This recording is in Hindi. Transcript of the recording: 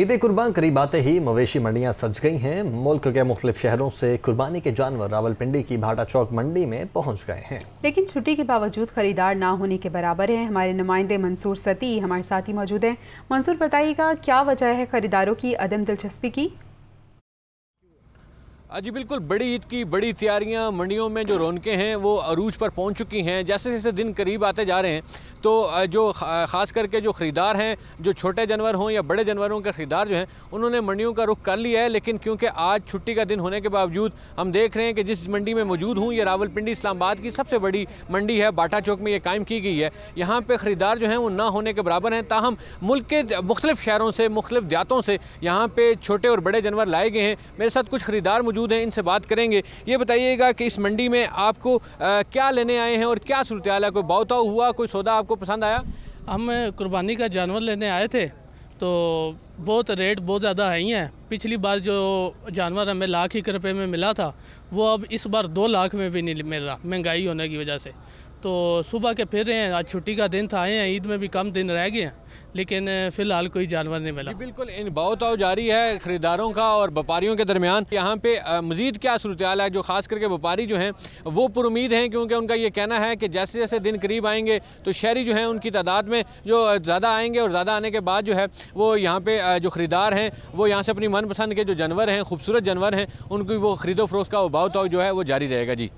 ईद कुर्बान करीब आते ही मवेशी मंडियाँ सज गई हैं। मुल्क के मुख्तलिफ़ शहरों से कुर्बानी के जानवर रावलपिंडी की भाटा चौक मंडी में पहुँच गए हैं। लेकिन छुट्टी के बावजूद खरीदार ना होने के बराबर है। हमारे नुमाइंदे मंसूर सती हमारे साथ ही मौजूद हैं। मंसूर, बताइएगा, क्या वजह है खरीदारों की अदम दिलचस्पी की? जी, बिल्कुल। बड़ी ईद की बड़ी तैयारियाँ मंडियों में जो रौनकें हैं, वो अरूज पर पहुँच चुकी हैं। जैसे जैसे दिन करीब आते जा रहे हैं तो जो ख़ास करके जो ख़रीदार हैं, जो छोटे जानवर हों या बड़े जानवरों के ख़रीदार जो हैं, उन्होंने मंडियों का रुख कर लिया है। लेकिन क्योंकि आज छुट्टी का दिन होने के बावजूद, हम देख रहे हैं कि जिस मंडी में मौजूद हूँ, ये रावलपिंडी इस्लामाबाद की सबसे बड़ी मंडी है। बाटा चौक में ये कायम की गई है। यहाँ पर ख़रीदार जो हैं, वो ना होने के बराबर हैं। ताहम, मुल्क के मुख्तलिफ़ शहरों से, मुख्तलिफ़ देहातों से यहाँ पर छोटे और बड़े जानवर लाए गए हैं। मेरे साथ कुछ ख़रीदार मौजूद हैं इनसे बात करेंगे। ये बताइएगा कि इस मंडी में आपको आ, क्या लेने आए हैं और क्या सूरत है? कोई बहुताव हुआ कोई सौदा आपको पसंद आया? हम कुर्बानी का जानवर लेने आए थे तो बहुत रेट बहुत ज़्यादा है ही है। पिछली बार जो जानवर हमें लाख एक रुपये में मिला था, वो अब इस बार दो लाख में भी नहीं मिल रहा, महँगाई होने की वजह से। तो सुबह के फिर रहे हैं, आज छुट्टी का दिन था, आए हैं, ईद में भी कम दिन रह गए हैं, लेकिन फ़िलहाल कोई जानवर नहीं मिला। बिल्कुल, इन बहुत जारी है ख़रीदारों का और व्यापारियों के दरमियान। यहाँ पे मज़ीद क्या सूरत है, जो ख़ास करके व्यापारी जो हैं, वो पुरुद हैं, क्योंकि उनका ये कहना है कि जैसे जैसे दिन करीब आएँगे तो शहरी जो हैं, उनकी तादाद में जो ज़्यादा आएँगे और ज़्यादा आने के बाद जो है, वो यहाँ पर जो ख़रीदार हैं, वो यहाँ से अपनी मनपसंद के जो जानवर हैं, खूबसूरत जानवर हैं, उनकी वो ख़रीदो फरोख्त का उबाव तो जो है, वो जारी रहेगा, जी।